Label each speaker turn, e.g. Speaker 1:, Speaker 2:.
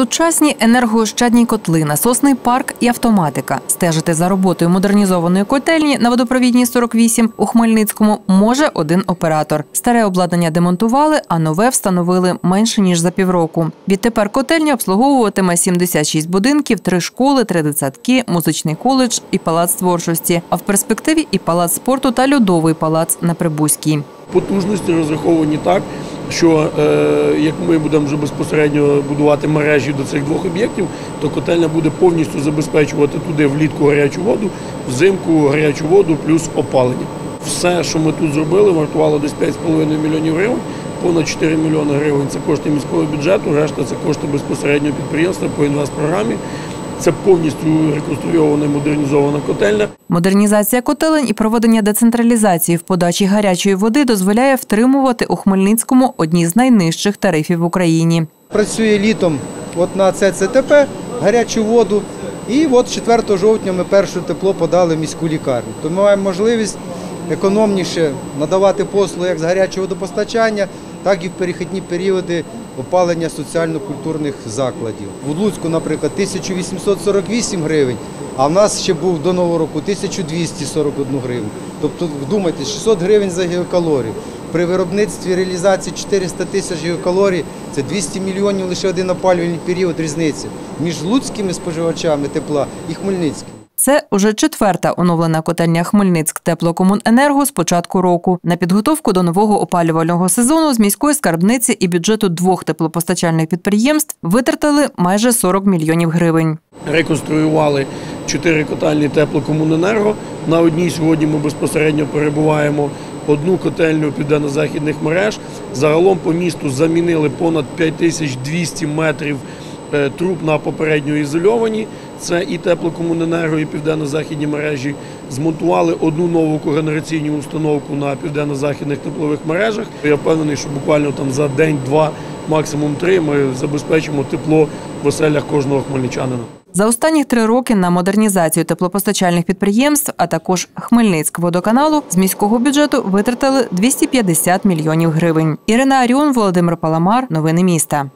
Speaker 1: Сучасні енергоощадні котли, насосний парк і автоматика. Стежити за роботою модернізованої котельні на водопровідній 48 у Хмельницькому може один оператор. Старе обладнання демонтували, а нове встановили менше ніж за півроку. Відтепер котельня обслуговуватиме 76 будинків, три школи, три дитсадки, музичний коледж і палац творчості. А в перспективі і палац спорту та льодовий палац на Прибузькій.
Speaker 2: Потужності розраховані так, що е, як ми будемо вже безпосередньо будувати мережі до цих двох об'єктів, то котельня буде повністю забезпечувати туди влітку гарячу воду, взимку гарячу воду плюс опалення. Все, що ми тут зробили, вартувало десь 5,5 мільйонів гривень. Понад 4 мільйони гривень це кошти міського бюджету, решта це кошти безпосередньо підприємства по інвестпрограмі. Це повністю реконструйована і модернізована котельня.
Speaker 1: Модернізація котелень і проведення децентралізації в подачі гарячої води дозволяє втримувати у Хмельницькому одні з найнижчих тарифів в Україні.
Speaker 3: Працює літом от на ЦЦТП, гарячу воду. І от 4 жовтня ми перше тепло подали в міську лікарню. То ми маємо можливість економніше надавати послуги як з гарячого водопостачання, так і в перехідні періоди опалення соціально-культурних закладів. В Луцьку, наприклад, 1848 гривень, а в нас ще був до нового року 1241 гривень. Тобто, вдумайтесь, 600 гривень за гігакалорію. При виробництві реалізації 400 тисяч гігакалорій – це 200 мільйонів лише один опалювальний період різниці між луцькими споживачами тепла і хмельницькими.
Speaker 1: Це уже четверта оновлена котельня Хмельницьк теплокомуненерго з початку року. На підготовку до нового опалювального сезону з міської скарбниці і бюджету двох теплопостачальних підприємств витратили майже 40 мільйонів гривень.
Speaker 2: Реконструювали чотири котельні теплокомуненерго. На одній сьогодні ми безпосередньо перебуваємо одну котельню південно-західних мереж. Загалом по місту замінили понад 5200 метрів е, труб на попередньо ізольовані. Це і теплокомуненерго, і південно-західні мережі. Змонтували одну нову когенераційну установку на південно-західних теплових мережах. Я впевнений, що буквально там за день-два, максимум три, ми забезпечимо тепло в оселях кожного хмельничанина.
Speaker 1: За останні три роки на модернізацію теплопостачальних підприємств, а також Хмельницькводоканалу з міського бюджету витратили 250 мільйонів гривень. Ірина Аріон, Володимир Паламар. Новини міста.